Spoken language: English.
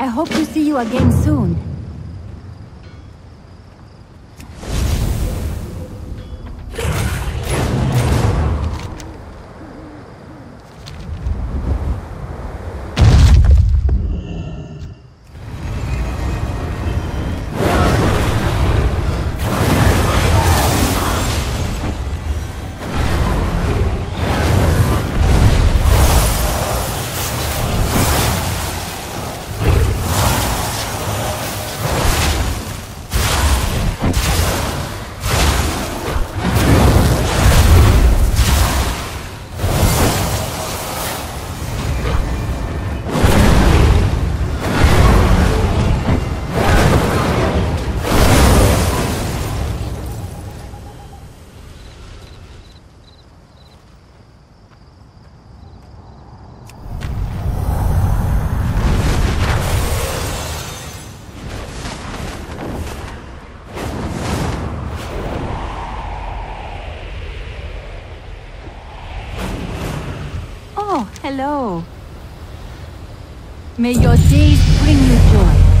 I hope to see you again soon. Oh, hello. May your days bring you joy.